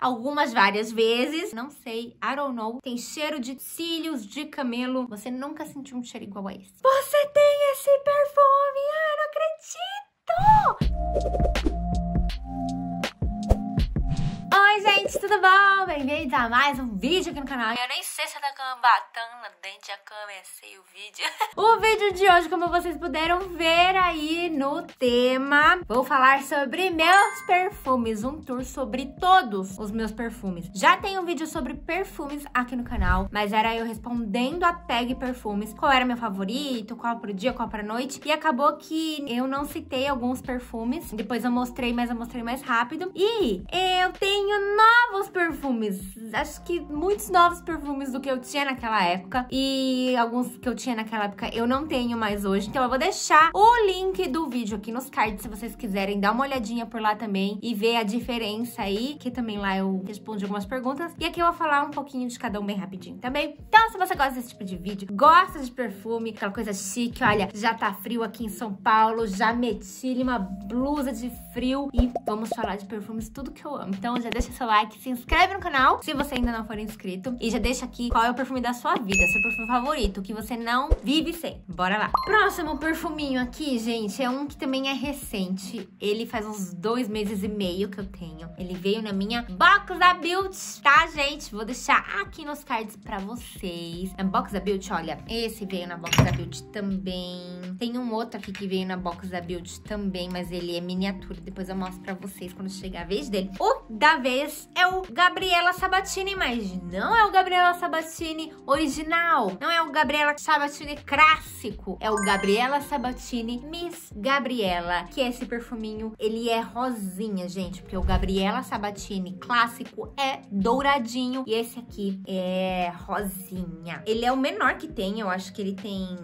algumas várias vezes. Não sei, I don't know. Tem cheiro de cílios de camelo. Você nunca sentiu um cheiro igual a esse. Você tem esse perfume! Ai, não acredito! Tudo bom? Bem-vindos a mais um vídeo aqui no canal. Eu nem sei se a da câmera batendo dentro da câmera, sei o vídeo. o vídeo de hoje, como vocês puderam ver aí no tema, vou falar sobre meus perfumes, um tour sobre todos os meus perfumes. Já tem um vídeo sobre perfumes aqui no canal, mas era eu respondendo a tag perfumes, qual era meu favorito, qual pro dia, qual pra noite, e acabou que eu não citei alguns perfumes, depois eu mostrei, mas eu mostrei mais rápido, e eu tenho novos perfumes. Acho que muitos novos perfumes do que eu tinha naquela época. E alguns que eu tinha naquela época eu não tenho mais hoje. Então eu vou deixar o link do vídeo aqui nos cards se vocês quiserem dar uma olhadinha por lá também e ver a diferença aí. Que também lá eu respondo algumas perguntas. E aqui eu vou falar um pouquinho de cada um bem rapidinho também. Então se você gosta desse tipo de vídeo, gosta de perfume, aquela coisa chique, olha, já tá frio aqui em São Paulo, já meti uma blusa de frio e vamos falar de perfumes, tudo que eu amo. Então já deixa seu like, se inscreve no canal se você ainda não for inscrito e já deixa aqui qual é o perfume da sua vida, seu perfume favorito, que você não vive sem. Bora lá. Próximo perfuminho aqui, gente, é um que também é recente. Ele faz uns dois meses e meio que eu tenho. Ele veio na minha box da Beauty, tá, gente? Vou deixar aqui nos cards pra vocês. Na box da Beauty, olha, esse veio na box da Beauty também. Tem um outro aqui que veio na box da Beauty também, mas ele é miniatura. Depois eu mostro pra vocês quando chegar a vez dele. O da vez vez é o Gabriela Sabatini, mas não é o Gabriela Sabatini original. Não é o Gabriela Sabatini clássico. É o Gabriela Sabatini Miss Gabriela, que é esse perfuminho. Ele é rosinha, gente, porque o Gabriela Sabatini clássico é douradinho e esse aqui é rosinha. Ele é o menor que tem, eu acho que ele tem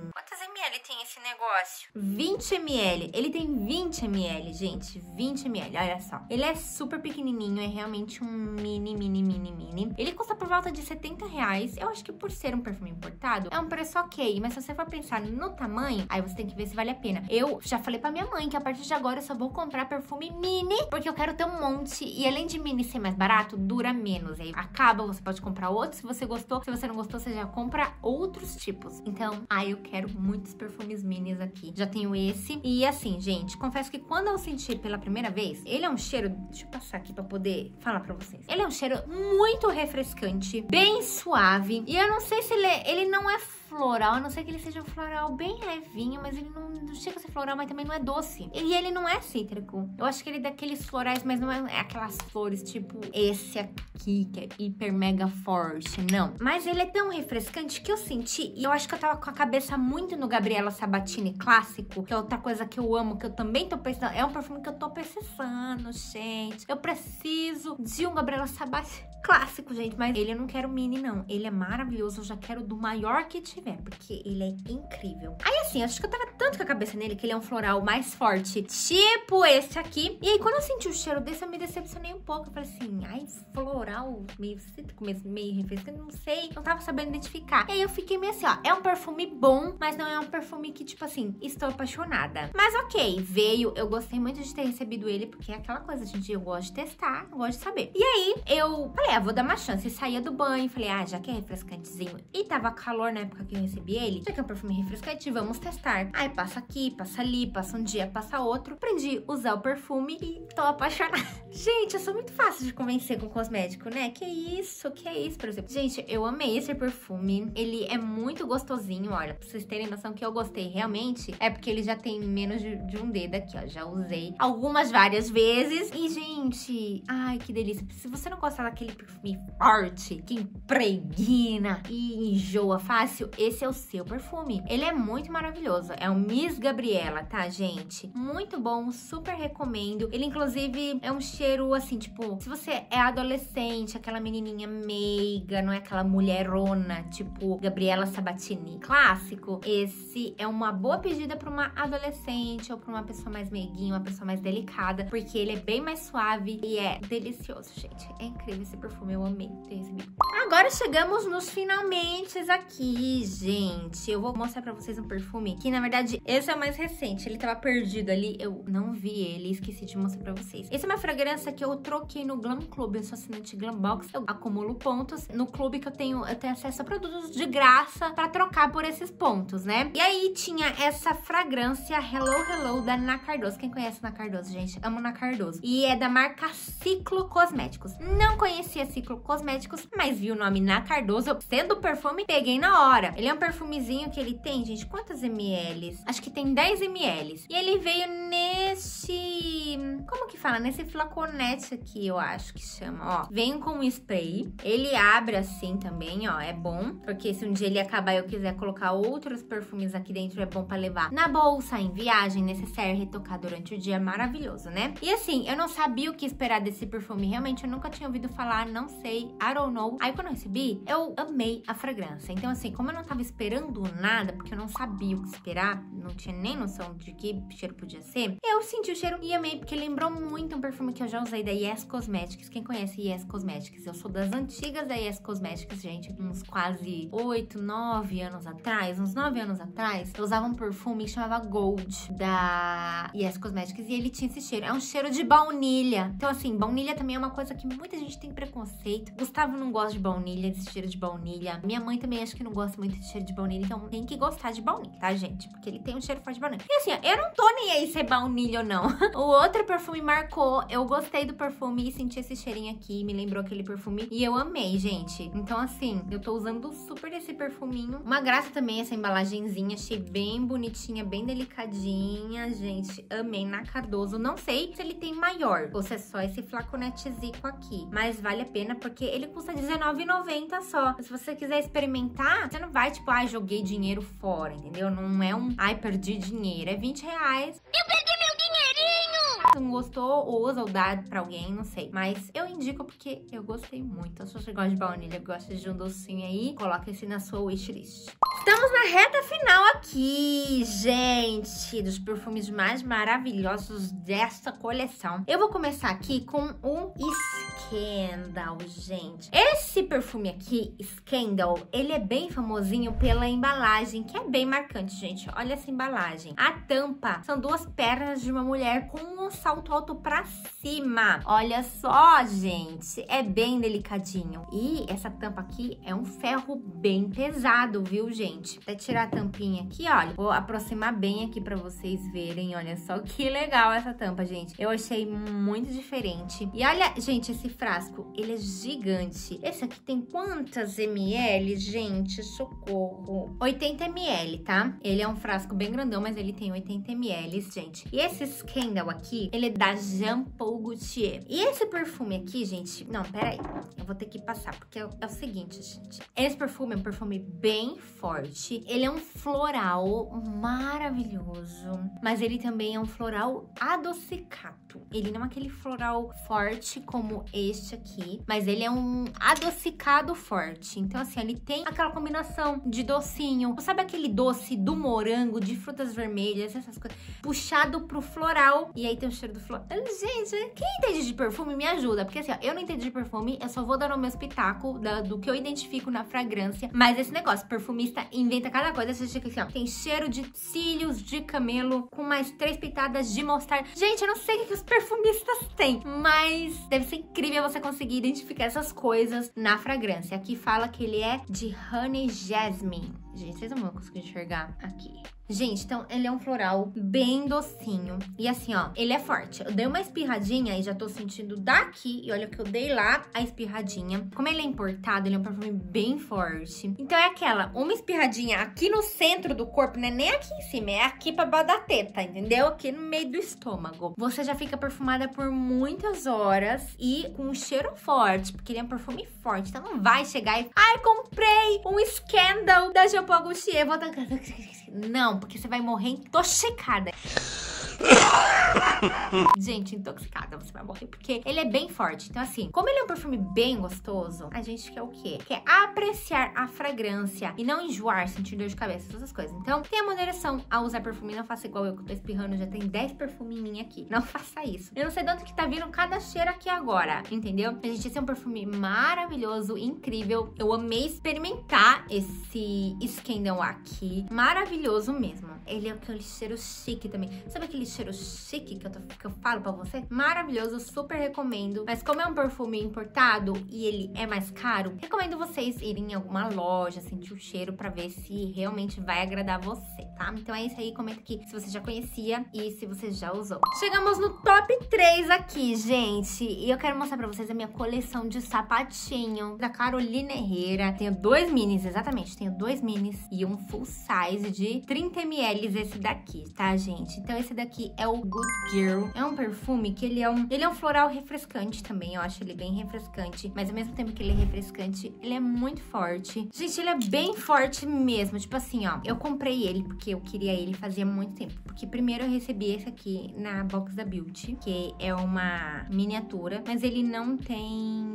ml tem esse negócio? 20 ml. Ele tem 20 ml, gente. 20 ml, olha só. Ele é super pequenininho, é realmente um mini, mini, mini, mini. Ele custa por volta de 70 reais. Eu acho que por ser um perfume importado, é um preço ok. Mas se você for pensar no tamanho, aí você tem que ver se vale a pena. Eu já falei pra minha mãe que a partir de agora eu só vou comprar perfume mini, porque eu quero ter um monte. E além de mini ser mais barato, dura menos. Aí acaba, você pode comprar outro se você gostou. Se você não gostou, você já compra outros tipos. Então, aí eu quero muitos perfumes minis aqui. Já tenho esse. E assim, gente, confesso que quando eu senti pela primeira vez, ele é um cheiro... Deixa eu passar aqui pra poder falar pra vocês. Ele é um cheiro muito refrescante, bem suave. E eu não sei se ele, é, ele não é floral, a não ser que ele seja um floral bem levinho, mas ele não, não chega a ser floral, mas também não é doce. E ele não é cítrico. Eu acho que ele é daqueles florais, mas não é, aquelas flores tipo esse aqui, que é hiper mega forte, não. Mas ele é tão refrescante que eu senti, e eu acho que eu tava com a cabeça muito no Gabriela Sabatini clássico, que é outra coisa que eu amo, que eu também tô pensando, é um perfume que eu tô precisando, gente. Eu preciso de um Gabriela Sabatini clássico, gente, mas ele eu não quero mini, não. Ele é maravilhoso, eu já quero do maior que tiver, porque ele é incrível. Aí, assim, acho que eu tava tanto com a cabeça nele que ele é um floral mais forte, tipo esse aqui. E aí, quando eu senti o cheiro desse, eu me decepcionei um pouco. Eu falei assim, ai, floral, meio cítrico, meio refrescante, não sei. Não tava sabendo identificar. E aí, eu fiquei meio assim, ó, é um perfume bom, mas não é um perfume que, tipo assim, estou apaixonada. Mas ok, veio, eu gostei muito de ter recebido ele, porque é aquela coisa, gente, eu gosto de testar, eu gosto de saber. E aí, eu falei, ah, vou dar uma chance. E saía do banho, falei, ah, já que é refrescantezinho. E tava calor na época que eu recebi ele, já que é um perfume refrescante, vamos testar. Aí passa aqui, passa ali, passa um dia, passa outro. Aprendi a usar o perfume e tô apaixonada. Gente, eu sou muito fácil de convencer com cosmético, né? Que isso, que é isso, por exemplo. Gente, eu amei esse perfume. Ele é muito gostosinho, olha. Pra vocês terem noção que eu gostei realmente, é porque ele já tem menos de, de um dedo aqui, ó. Já usei algumas várias vezes. E, gente, ai, que delícia. Se você não gostar daquele perfume forte, que impregna e enjoa fácil, esse é o seu perfume. Ele é muito maravilhoso. É o Miss Gabriela, tá, gente? Muito bom, super recomendo. Ele, inclusive, é um cheiro assim, tipo, se você é adolescente, aquela menininha meiga, não é aquela mulherona, tipo Gabriela Sabatini clássico, esse é uma boa pedida pra uma adolescente ou pra uma pessoa mais meiguinha, uma pessoa mais delicada, porque ele é bem mais suave e é delicioso, gente. É incrível esse perfume, eu amei ter recebido. Agora chegamos nos finalmente aqui, gente, eu vou mostrar pra vocês um perfume que, na verdade, esse é o mais recente. Ele tava perdido ali, eu não vi ele, esqueci de mostrar pra vocês. Essa é uma fragrância que eu troquei no Glam Club, eu sou assinante Glam Box, eu acumulo pontos. No clube que eu tenho, eu tenho acesso a produtos de graça pra trocar por esses pontos, né? E aí tinha essa fragrância Hello Hello da Ana Cardoso. Quem conhece Ana Cardoso, gente? Amo Ana Cardoso. E é da marca Ciclo Cosméticos. Não conhecia Ciclo Cosméticos, mas vi o nome Na Cardoso. Sendo perfume, peguei na hora. Ele é um perfumezinho que ele tem, gente, quantos ml? Acho que tem 10 ml. E ele veio nesse... Como que fala? Nesse flaconete aqui, eu acho que chama, ó. Vem com spray. Ele abre assim também, ó. É bom, porque se um dia ele acabar e eu quiser colocar outros perfumes aqui dentro, é bom pra levar na bolsa, em viagem, necessário retocar durante o dia. Maravilhoso, né? E assim, eu não sabia o que esperar desse perfume. Realmente, eu nunca tinha ouvido falar, não sei. I don't know. Aí, quando eu recebi, eu amei a fragrância. Então, assim, como eu não tava esperando nada, porque eu não sabia o que esperar, não tinha nem noção de que cheiro podia ser, eu senti o cheiro e amei, porque lembrou muito um perfume que eu já usei da Yes Cosmetics. Quem conhece Yes Cosmetics? Eu sou das antigas da Yes Cosmetics, gente, uns quase 8, 9 anos atrás, uns 9 anos atrás, eu usava um perfume que chamava Gold, da Yes Cosmetics, e ele tinha esse cheiro. É um cheiro de baunilha. Então, assim, baunilha também é uma coisa que muita gente tem preconceito. Gustavo não gosta de baunilha, desse cheiro de baunilha. Minha mãe também acho que não gosta muito de cheiro de baunilha, então tem que gostar de baunilha, tá, gente? Porque ele tem um cheiro forte de baunilha. E assim, eu não tô nem aí se é baunilha ou não. o outro perfume marcou, eu gostei do perfume e senti esse cheirinho aqui, me lembrou aquele perfume e eu amei, gente. Então, assim, eu tô usando super esse perfuminho. Uma graça também essa embalagenzinha, achei bem bonitinha, bem delicadinha, gente. Amei na Cardoso. Não sei se ele tem maior ou se é só esse flaconetezico aqui, mas vale a pena porque ele custa R$19,90 só. Se você quiser experimentar, você não vai, tipo, ah, joguei dinheiro fora, entendeu? Não é um, ai, perdi dinheiro. É 20 reais. Eu perdi meu dinheirinho! Não gostou, usa ou dá pra alguém, não sei. Mas eu indico porque eu gostei muito. Se você gosta de baunilha, gosta de um docinho aí, coloca esse na sua wishlist. Estamos na reta final aqui, gente, dos perfumes mais maravilhosos desta coleção. Eu vou começar aqui com o Scandal, gente. Esse perfume aqui, Scandal, ele é bem famosinho pela embalagem, que é bem marcante, gente. Olha essa embalagem. A tampa são duas pernas de uma mulher com um salto alto pra cima. Olha só, gente. É bem delicadinho. E essa tampa aqui é um ferro bem pesado, viu, gente? Até tirar a tampinha aqui, olha. Vou aproximar bem aqui pra vocês verem. Olha só que legal essa tampa, gente. Eu achei muito diferente. E olha, gente, esse frasco, ele é gigante. Esse aqui tem quantas ml, gente? Socorro. 80 ml, tá? Ele é um frasco bem grandão, mas ele tem 80 ml, gente. E esse Scandal aqui, ele é da Jean Paul Gaultier. E esse perfume aqui, gente... Não, peraí. Eu vou ter que passar, porque é, é o seguinte, gente. Esse perfume é um perfume bem forte. Ele é um floral maravilhoso, mas ele também é um floral adocicado. Ele não é aquele floral forte como este aqui, mas ele é um adocicado forte. Então, assim, ele tem aquela combinação de docinho. Sabe aquele doce do morango, de frutas vermelhas, essas coisas, puxado pro floral. E aí tem o cheiro do floral. Gente, quem entende de perfume me ajuda, porque assim, ó, eu não entendo de perfume, eu só vou dar o meu espetáculo do que eu identifico na fragrância. Mas esse negócio, perfumista inventa cada coisa. Você fica assim, ó. Tem cheiro de cílios de camelo com mais três pitadas de mostarda. Gente, eu não sei o que os perfumistas têm, mas deve ser incrível você conseguir identificar essas coisas na fragrância. Aqui fala que ele é de Honey Jasmine. Gente, vocês não vão conseguir enxergar aqui. Gente, então ele é um floral bem docinho. E assim, ó, ele é forte. Eu dei uma espirradinha e já tô sentindo daqui. E olha que eu dei lá a espirradinha. Como ele é importado, ele é um perfume bem forte. Então é aquela, uma espirradinha aqui no centro do corpo, né? Nem aqui em cima, é aqui pra baixo da teta, entendeu? Aqui no meio do estômago. Você já fica perfumada por muitas horas e com um cheiro forte, porque ele é um perfume forte. Então não vai chegar e... Ai, comprei um Scandal da Jean Paul Gaultier. Vou tacar... Não, porque você vai morrer intoxicada. Gente, intoxicada, você vai morrer. Porque ele é bem forte. Então, assim, como ele é um perfume bem gostoso, a gente quer o quê? Quer apreciar a fragrância e não enjoar, sentir dor de cabeça, todas as coisas. Então, tenha moderação ao usar perfume. Não faça igual eu que tô espirrando, já tem 10 perfumes em mim aqui. Não faça isso. Eu não sei onde que tá vindo cada cheiro aqui agora, entendeu? Gente, esse é um perfume maravilhoso, incrível. Eu amei experimentar esse Scandal aqui. Maravilhoso mesmo. Ele é aquele cheiro chique também. Sabe aquele cheiro chique que eu, tô, que eu falo pra você? Maravilhoso, super recomendo. Mas como é um perfume importado e ele é mais caro, recomendo vocês irem em alguma loja, sentir o cheiro pra ver se realmente vai agradar você, tá? Então é isso aí, comenta aqui se você já conhecia e se você já usou. Chegamos no top 3 aqui, gente. E eu quero mostrar pra vocês a minha coleção de sapatinho da Carolina Herrera. Tenho dois minis, exatamente. Tenho dois minis e um full size de 30ml esse daqui, tá, gente? Então esse daqui é o Good Girl. É um perfume que ele é um, ele é um floral refrescante também. Eu acho ele bem refrescante. Mas ao mesmo tempo que ele é refrescante, ele é muito forte. Gente, ele é bem forte mesmo. Tipo assim, ó. Eu comprei ele porque eu queria ele fazia muito tempo. Porque primeiro eu recebi esse aqui na box da Beauty, que é uma miniatura. Mas ele não tem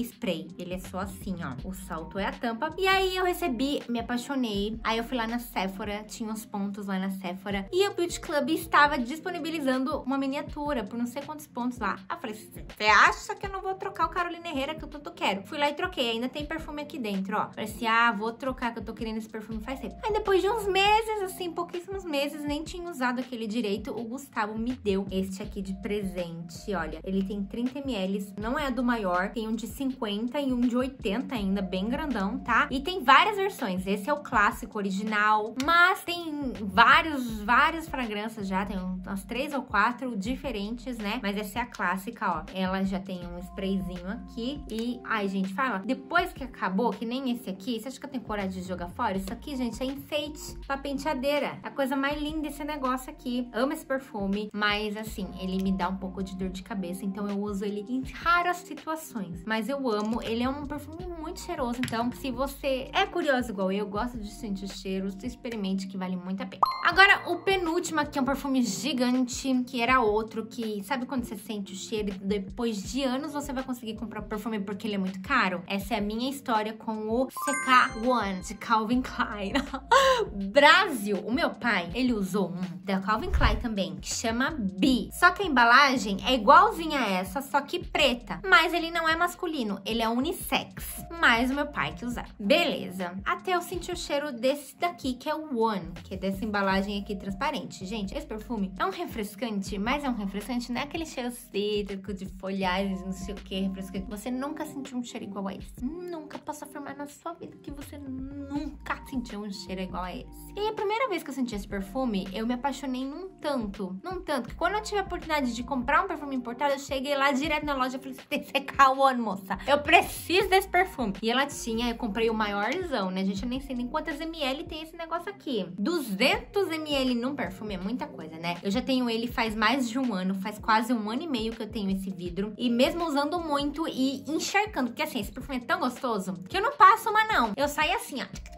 spray. Ele é só assim, ó. O salto é a tampa. E aí eu recebi, me apaixonei. Aí eu fui lá na Sephora, tinha uns pontos lá na Sephora. E o Beauty Club estava disponibilizando uma miniatura por não sei quantos pontos lá. Aí eu falei, você acha que eu não vou trocar o Carolina Herrera que eu tanto quero? Fui lá e troquei. Ainda tem perfume aqui dentro, ó. Falei assim, ah, vou trocar que eu tô querendo esse perfume faz tempo. Aí depois de uns meses, assim, pouquíssimos meses, nem tinha usado aquele direito, o Gustavo me deu este aqui de presente. Olha, ele tem 30 ml, não é do maior, tem um de 50 e um de 80 ainda, bem grandão, tá? E tem várias versões. Esse é o clássico original, mas tem vários, várias fragrâncias já, tem umas três ou quatro diferentes, né? Mas essa é a clássica, ó. Ela já tem um sprayzinho aqui e... Ai, gente, fala. Depois que acabou, que nem esse aqui, você acha que eu tenho coragem de jogar fora? Isso aqui, gente, é enfeite pra penteadeira. É a coisa mais linda esse negócio aqui. Amo esse perfume, mas assim, ele me dá um pouco de dor de cabeça, então eu uso ele em raras situações. Mas eu amo, ele é um perfume muito cheiroso, então se você é curioso igual eu, gosta de sentir cheiros, experimente que vale muito a pena. Agora, o penúltimo aqui é um perfume gigante, que era outro que, sabe quando você sente o cheiro e depois de anos você vai conseguir comprar o perfume porque ele é muito caro? Essa é a minha história com o CK One de Calvin Klein. Brasil, o meu pai, ele usou um da Calvin Klein também, que chama B. Só que a embalagem é igualzinha a essa, só que preta. Mas ele não é masculino, ele é unissex. Mas o meu pai que usar. Beleza. Até eu senti o cheiro desse daqui, que é o One, que é dessa embalagem aqui transparente. Gente, esse perfume é um refrescante, mas é um refrescante, não é aquele cheiro cítrico de folhagens, não sei o que, refrescante. Você nunca sentiu um cheiro igual a esse. Nunca posso afirmar na sua vida que você nunca sentiu um cheiro igual a esse. E a primeira vez que eu senti esse perfume, eu me apaixonei num tanto, num tanto, que quando eu tive a oportunidade de comprar um perfume importado, eu cheguei lá direto na loja e falei, tem CK One, moça. Eu preciso desse perfume. E ela tinha, eu comprei o maiorzão, né? Gente, eu nem sei nem quantas ml tem esse negócio aqui. 200 ml num perfume é muita coisa, né? Eu já tenho ele faz mais de um ano, faz quase um ano e meio que eu tenho esse vidro. E mesmo usando muito e encharcando, porque assim, esse perfume é tão gostoso que eu não passo uma não. Eu saio assim, ó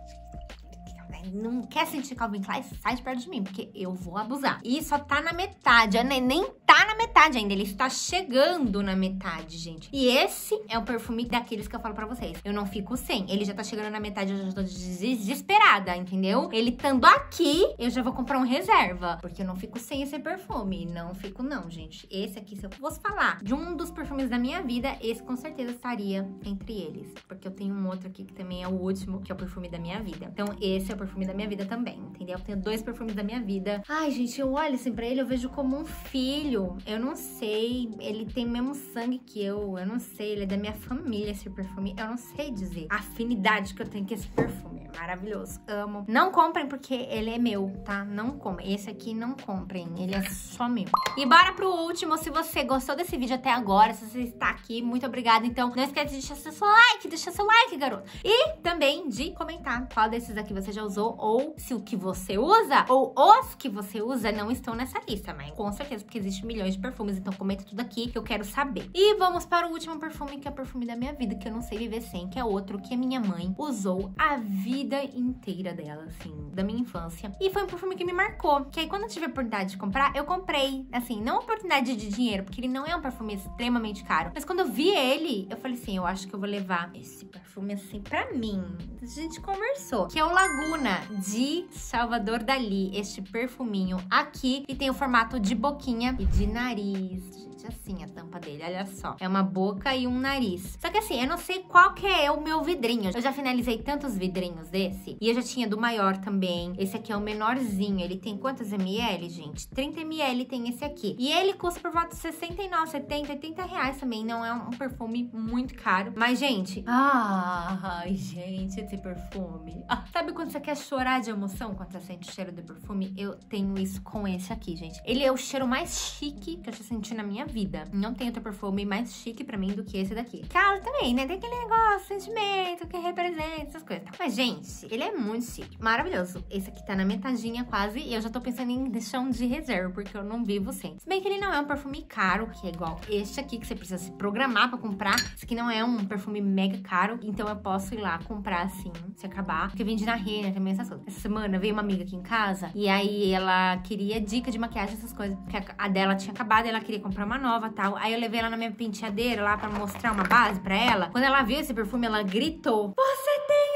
não quer sentir Calvin Klein, sai de perto de mim, porque eu vou abusar. E só tá na metade, nem, nem tá na metade ainda, ele está chegando na metade, gente. E esse é o perfume daqueles que eu falo pra vocês. Eu não fico sem, ele já tá chegando na metade, eu já tô desesperada, entendeu? Ele estando aqui, eu já vou comprar um reserva, porque eu não fico sem esse perfume. Não fico não, gente. Esse aqui, se eu fosse falar de um dos perfumes da minha vida, esse com certeza estaria entre eles. Porque eu tenho um outro aqui que também é o último, que é o perfume da minha vida. Então, esse é o perfume perfume da minha vida também, entendeu? Eu tenho dois perfumes da minha vida. Ai, gente, eu olho assim pra ele, eu vejo como um filho. Eu não sei, ele tem o mesmo sangue que eu. Eu não sei, ele é da minha família esse perfume. Eu não sei dizer a afinidade que eu tenho com esse perfume. É maravilhoso, amo. Não comprem porque ele é meu, tá? Não comprem. Esse aqui não comprem, ele é só meu. E bora pro último, se você gostou desse vídeo até agora, se você está aqui, muito obrigada. Então, não esquece de deixar seu like, deixar seu like, garoto. E também de comentar qual desses aqui você já usou usou ou se o que você usa ou os que você usa não estão nessa lista, mas com certeza, porque existem milhões de perfumes, então comenta tudo aqui que eu quero saber. E vamos para o último perfume, que é o perfume da minha vida, que eu não sei viver sem, que é outro que a minha mãe usou a vida inteira dela, assim, da minha infância. E foi um perfume que me marcou, que aí quando eu tive a oportunidade de comprar, eu comprei, assim, não oportunidade de dinheiro, porque ele não é um perfume extremamente caro, mas quando eu vi ele, eu falei assim, eu acho que eu vou levar esse perfume assim pra mim. A gente conversou, que é o Laguna de Salvador Dali, este perfuminho aqui, e tem o formato de boquinha e de nariz, assim a tampa dele, olha só. É uma boca e um nariz. Só que assim, eu não sei qual que é o meu vidrinho. Eu já finalizei tantos vidrinhos desse. E eu já tinha do maior também. Esse aqui é o menorzinho. Ele tem quantos ml, gente? 30 ml tem esse aqui. E ele custa por volta de 69, 70, 80 reais também. Não é um perfume muito caro. Mas, gente... Ai, gente, esse perfume. Ah, sabe quando você quer chorar de emoção quando você sente o cheiro do perfume? Eu tenho isso com esse aqui, gente. Ele é o cheiro mais chique que eu já senti na minha vida. Não tem outro perfume mais chique pra mim do que esse daqui. Claro, também, né? Tem aquele negócio, sentimento que representa essas coisas. Mas, gente, ele é muito chique. Maravilhoso. Esse aqui tá na metadinha quase e eu já tô pensando em deixar um de reserva, porque eu não vivo sem. Se bem que ele não é um perfume caro, que é igual este aqui, que você precisa se programar pra comprar. Esse aqui não é um perfume mega caro, então eu posso ir lá comprar assim, se acabar. Porque vende na Renner também essas coisas. Essa semana veio uma amiga aqui em casa e aí ela queria dica de maquiagem, essas coisas. Porque a dela tinha acabado e ela queria comprar uma nova tal. Aí eu levei ela na minha penteadeira lá pra mostrar uma base pra ela. Quando ela viu esse perfume, ela gritou: Você tem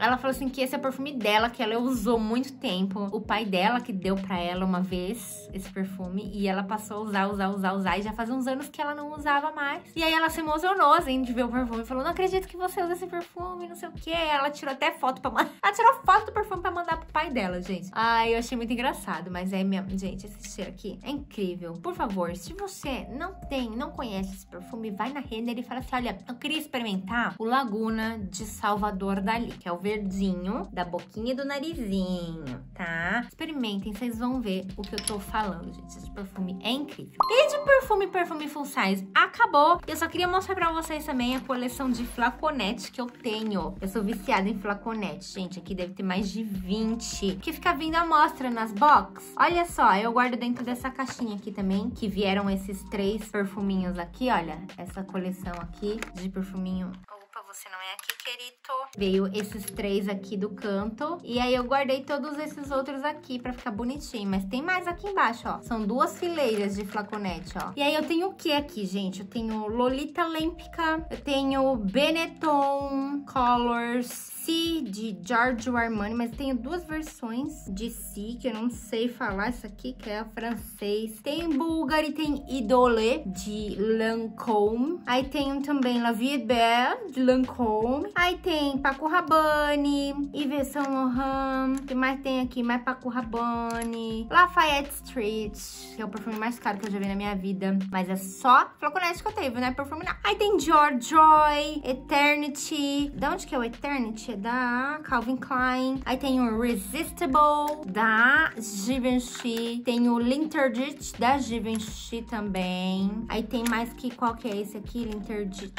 Ela falou assim que esse é o perfume dela, que ela usou muito tempo. O pai dela que deu pra ela uma vez esse perfume. E ela passou a usar, usar, usar, usar. E já faz uns anos que ela não usava mais. E aí ela se emocionou, assim, de ver o perfume. Falou, não acredito que você usa esse perfume, não sei o quê. Ela tirou até foto pra mandar. Ela tirou foto do perfume pra mandar pro pai dela, gente. Ai, eu achei muito engraçado. Mas é minha... Gente, esse cheiro aqui é incrível. Por favor, se você não tem, não conhece esse perfume, vai na Renner e fala assim, olha, eu queria experimentar o Laguna de Salvador Dali, que é o verdinho da boquinha e do narizinho, tá? Experimentem, vocês vão ver o que eu tô falando, gente. Esse perfume é incrível. E de perfume, perfume full size, acabou. Eu só queria mostrar pra vocês também a coleção de flaconete que eu tenho. Eu sou viciada em flaconete, gente. Aqui deve ter mais de 20. Que fica vindo a mostra nas box. Olha só, eu guardo dentro dessa caixinha aqui também, que vieram esses três perfuminhos aqui, olha. Essa coleção aqui de perfuminho você não é aqui, querido. Veio esses três aqui do canto. E aí eu guardei todos esses outros aqui pra ficar bonitinho. Mas tem mais aqui embaixo, ó. São duas fileiras de flaconete, ó. E aí eu tenho o que aqui, gente? Eu tenho Lolita Lêmpica. Eu tenho Benetton Colors C de Giorgio Armani. Mas tenho duas versões de C que eu não sei falar. Essa aqui que é a francês. Tem Bulgari, tem Idole de Lancôme. Aí tenho também La Vie Belle de Lancôme. Aí tem Paco Rabanne, Yves Saint Laurent. O que mais tem aqui? Mais Paco Rabanne. Lafayette Street, que é o perfume mais caro que eu já vi na minha vida. Mas é só flaconete que eu tenho, né? Perfume não. Aí tem Dior Joy, Eternity. Da onde que é o Eternity? É da Calvin Klein. Aí tem o Irresistible, da Givenchy. Tem o Linterdit, da Givenchy também. Aí tem mais que... Qual que é esse aqui? Linterdit,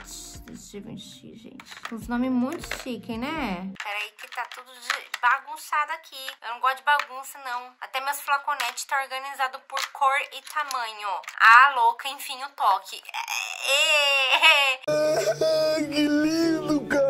da Givenchy, gente. Uns nomes muito chiques, né? Peraí que tá tudo bagunçado aqui. Eu não gosto de bagunça, não. Até meus flaconetes tá organizado por cor e tamanho. Ah, louca, enfim, o toque. que lindo, cara!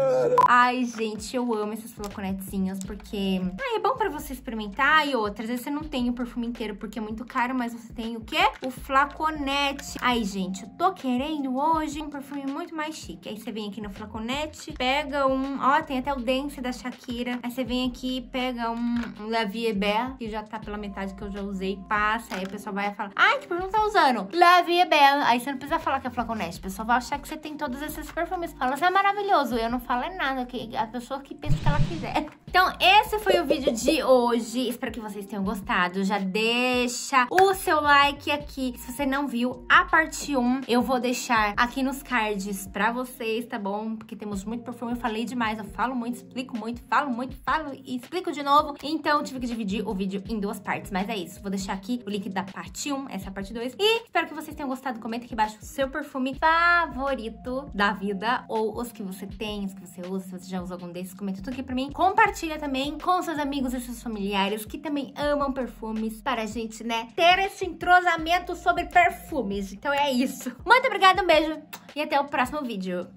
Ai, gente, eu amo esses flaconetezinhos porque ah, é bom pra você experimentar. E outras, vezes você não tem o perfume inteiro porque é muito caro, mas você tem o quê? O flaconete. Ai, gente, eu tô querendo hoje um perfume muito mais chique. Aí você vem aqui no flaconete, pega um... Ó, tem até o Dance da Shakira. Aí você vem aqui, pega um, um La Vie Belle, que já tá pela metade que eu já usei, passa. Aí a pessoa vai falar, ai, que perfume tá usando? La Vie Belle. Aí você não precisa falar que é flaconete. A pessoa vai achar que você tem todos esses perfumes. Fala, você é maravilhoso. Eu não falo é nada, que a pessoa que pensa que ela quiser. Então, esse foi o vídeo de hoje. Espero que vocês tenham gostado. Já deixa o seu like aqui. Se você não viu a parte 1, eu vou deixar aqui nos cards pra vocês, tá bom? Porque temos muito perfume. Eu falei demais. Eu falo muito, explico muito, falo muito, falo e explico de novo. Então, tive que dividir o vídeo em duas partes. Mas é isso. Vou deixar aqui o link da parte 1, essa é a parte 2. E espero que vocês tenham gostado. Comenta aqui embaixo o seu perfume favorito da vida. Ou os que você tem, os que você usa. Se você já usou algum desses, comenta tudo aqui pra mim. Compartilha também com seus amigos e seus familiares que também amam perfumes. Para a gente, né, ter esse entrosamento sobre perfumes. Então é isso. Muito obrigada, um beijo. E até o próximo vídeo.